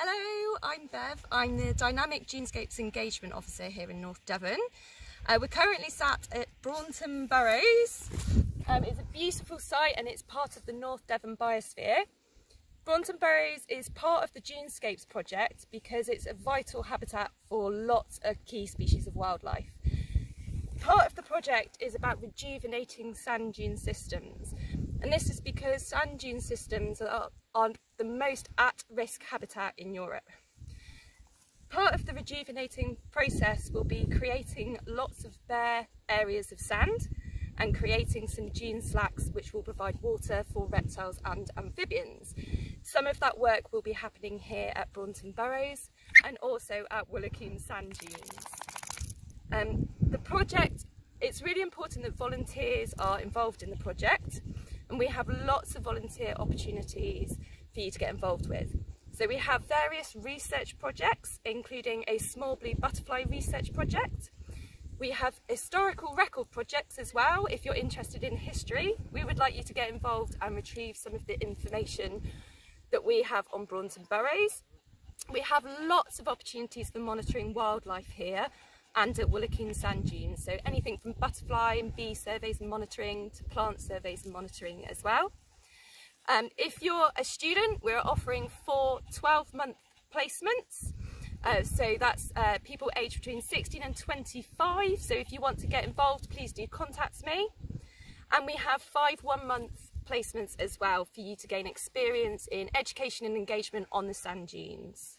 Hello, I'm Bev. I'm the Dynamic Dunescapes Engagement Officer here in North Devon. Uh, we're currently sat at Braunton Burrows. Um, it's a beautiful site and it's part of the North Devon Biosphere. Braunton Burrows is part of the Dunescapes project because it's a vital habitat for lots of key species of wildlife. Part of the project is about rejuvenating sand dune systems and this is because sand dune systems are, are the most at-risk habitat in Europe. Part of the rejuvenating process will be creating lots of bare areas of sand and creating some dune slacks which will provide water for reptiles and amphibians. Some of that work will be happening here at Braunton Burrows and also at Woolacombe Sand Dunes. Um, the project, it's really important that volunteers are involved in the project and we have lots of volunteer opportunities for you to get involved with. So we have various research projects, including a small blue butterfly research project. We have historical record projects as well. If you're interested in history, we would like you to get involved and retrieve some of the information that we have on Braunton Burrows. We have lots of opportunities for monitoring wildlife here and at Woolacombe Sand Dunes. So anything from butterfly and bee surveys and monitoring to plant surveys and monitoring as well. Um, if you're a student, we're offering four 12-month placements. Uh, so that's uh, people aged between 16 and 25. So if you want to get involved, please do contact me. And we have five one-month placements as well for you to gain experience in education and engagement on the sand dunes.